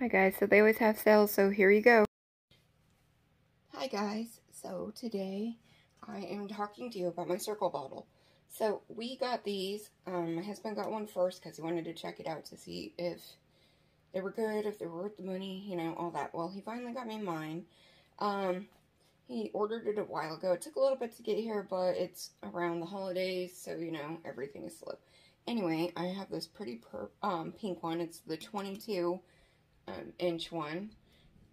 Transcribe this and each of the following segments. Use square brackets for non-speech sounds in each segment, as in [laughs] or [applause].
Hi guys, so they always have sales, so here you go. Hi guys, so today I am talking to you about my Cirkul bottle. So we got these, um, my husband got one first because he wanted to check it out to see if they were good, if they were worth the money, you know, all that. Well, he finally got me mine. Um, he ordered it a while ago. It took a little bit to get here, but it's around the holidays, so, you know, everything is slow. Anyway, I have this pretty um, pink one. It's the 22 um, inch one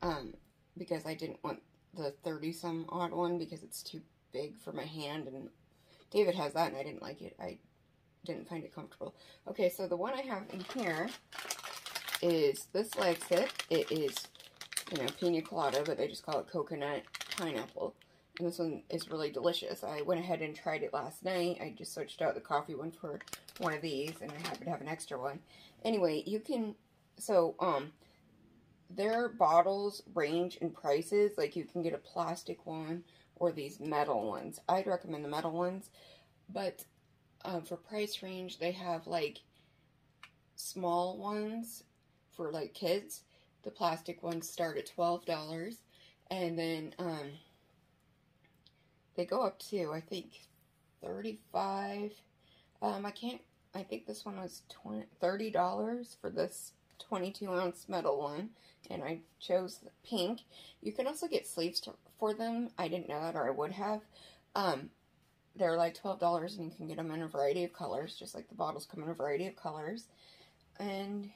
um, because I didn't want the 30 some odd one because it's too big for my hand and David has that and I didn't like it. I didn't find it comfortable. Okay, so the one I have in here is this likes it. It is, you know, pina colada, but they just call it coconut pineapple. And this one is really delicious. I went ahead and tried it last night. I just switched out the coffee one for one of these, and I happen to have an extra one. Anyway, you can, so, um, their bottles range in prices. Like you can get a plastic one or these metal ones. I'd recommend the metal ones. But um, for price range, they have like small ones for like kids. The plastic ones start at $12. And then um, they go up to, I think, 35 um, I can't, I think this one was 20, $30 for this 22 ounce metal one and I chose pink. You can also get sleeves to, for them. I didn't know that or I would have. Um, they're like $12 and you can get them in a variety of colors, just like the bottles come in a variety of colors. And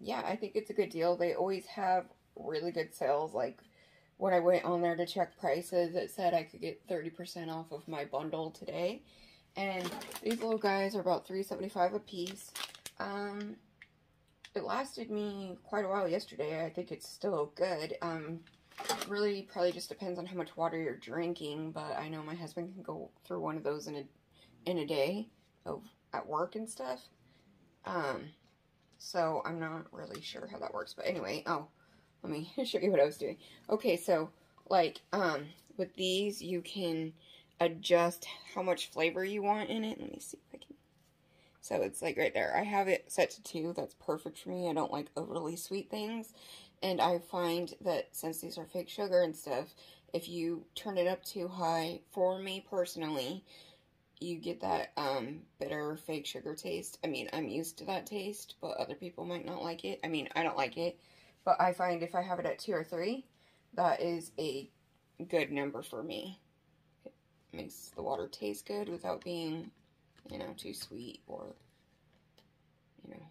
yeah, I think it's a good deal. They always have really good sales. Like when I went on there to check prices, it said I could get 30% off of my bundle today. And these little guys are about $3.75 a piece. Um, it lasted me quite a while yesterday. I think it's still good. Um, really probably just depends on how much water you're drinking, but I know my husband can go through one of those in a in a day of at work and stuff. Um, so I'm not really sure how that works, but anyway, oh, let me [laughs] show you what I was doing. Okay, so like um with these you can adjust how much flavor you want in it. Let me see if I can so it's like right there. I have it set to two. That's perfect for me. I don't like overly sweet things. And I find that since these are fake sugar and stuff, if you turn it up too high, for me personally, you get that um, bitter fake sugar taste. I mean, I'm used to that taste, but other people might not like it. I mean, I don't like it. But I find if I have it at two or three, that is a good number for me. It makes the water taste good without being you know, too sweet or, you know,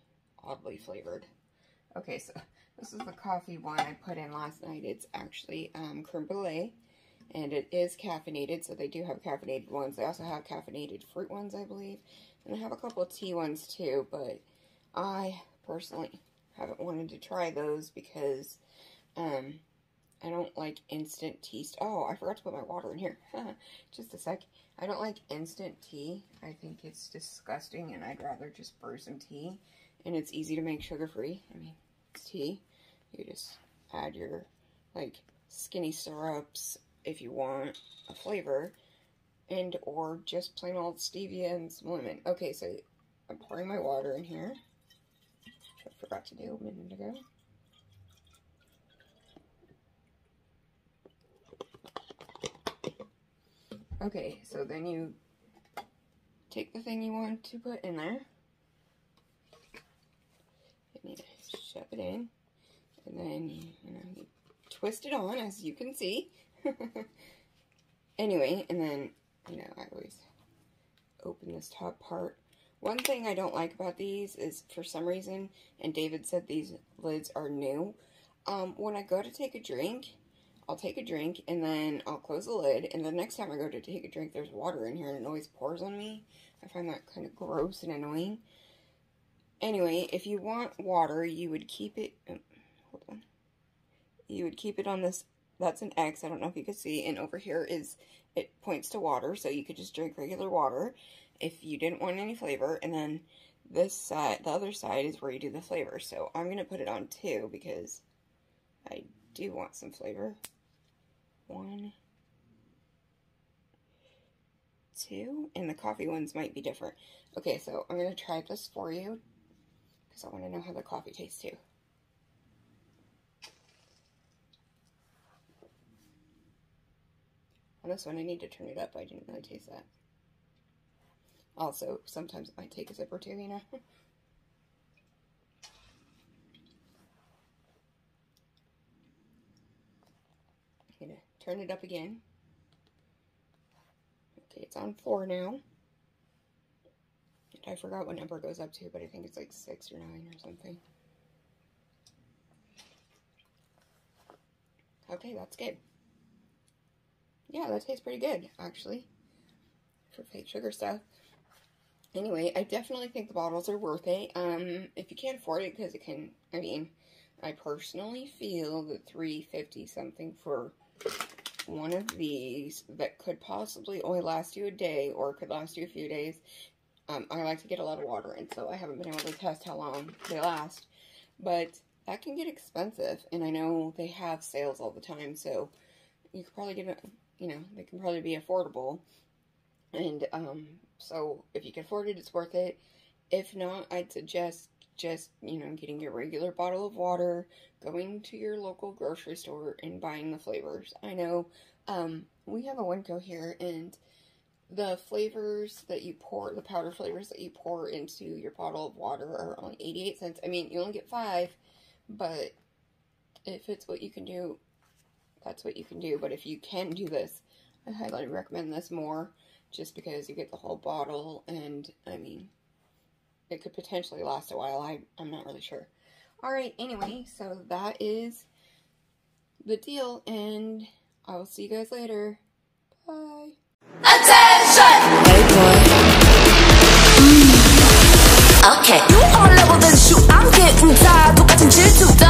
oddly flavored. Okay, so [laughs] this is the coffee one I put in last night. It's actually um, creme brulee, and it is caffeinated, so they do have caffeinated ones. They also have caffeinated fruit ones, I believe, and they have a couple of tea ones too, but I personally haven't wanted to try those because um, I don't like instant tea. Oh, I forgot to put my water in here. [laughs] Just a sec. I don't like instant tea. I think it's disgusting, and I'd rather just brew some tea. And it's easy to make sugar-free. I mean, it's tea. You just add your, like, skinny syrups if you want a flavor. And, or just plain old stevia and some lemon. Okay, so I'm pouring my water in here. Which I forgot to do a minute ago. Okay, so then you take the thing you want to put in there. And you shove it in. And then, you know, you twist it on, as you can see. [laughs] anyway, and then, you know, I always open this top part. One thing I don't like about these is, for some reason, and David said these lids are new, um, when I go to take a drink, I'll take a drink and then I'll close the lid. And the next time I go to take a drink, there's water in here and it always pours on me. I find that kind of gross and annoying. Anyway, if you want water, you would keep it, oh, hold on. You would keep it on this, that's an X, I don't know if you can see. And over here is, it points to water, so you could just drink regular water if you didn't want any flavor. And then this side, the other side is where you do the flavor. So I'm going to put it on two because I do want some flavor. One, two, and the coffee ones might be different. Okay, so I'm going to try this for you because I want to know how the coffee tastes too. On this one, I need to turn it up. I didn't really taste that. Also, sometimes I take a sip or two, you know? [laughs] turn it up again. Okay, it's on four now. I forgot what number goes up to, but I think it's like six or nine or something. Okay, that's good. Yeah, that tastes pretty good, actually, for fake sugar stuff. Anyway, I definitely think the bottles are worth it. Um, if you can't afford it, because it can, I mean, I personally feel that 350 something for one of these that could possibly only last you a day or could last you a few days. Um, I like to get a lot of water in, so I haven't been able to test how long they last. But that can get expensive, and I know they have sales all the time, so you could probably get a, you know, they can probably be affordable. And um, so if you can afford it, it's worth it. If not, I'd suggest just, you know, getting your regular bottle of water, going to your local grocery store and buying the flavors. I know um, we have a Winco here and the flavors that you pour, the powder flavors that you pour into your bottle of water are only 88 cents. I mean, you only get five, but if it's what you can do, that's what you can do. But if you can do this, I highly recommend this more just because you get the whole bottle and, I mean, it could potentially last a while. I, I'm not really sure. Alright, anyway, so that is the deal, and I will see you guys later. Bye. Attention! Hey boy. Mm. Okay. You all level than shoot. I'm getting tired. 똑같은 질투.